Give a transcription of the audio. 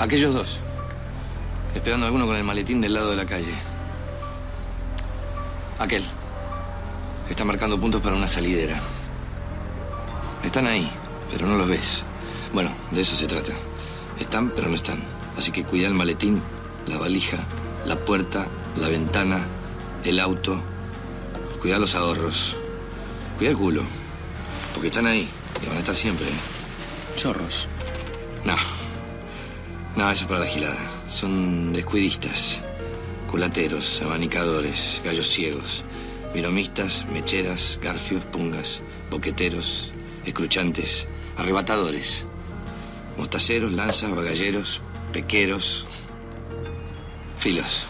Aquellos dos. Esperando a alguno con el maletín del lado de la calle. Aquel. Está marcando puntos para una salidera. Están ahí, pero no los ves. Bueno, de eso se trata. Están, pero no están. Así que cuida el maletín, la valija, la puerta, la ventana, el auto. Cuida los ahorros. Cuida el culo. Porque están ahí y van a estar siempre. ¿eh? Chorros. No. Eso es para la gilada. Son descuidistas, culateros, abanicadores, gallos ciegos, viromistas, mecheras, garfios, pungas, boqueteros, escruchantes, arrebatadores, mostaceros, lanzas, bagalleros, pequeros, filos.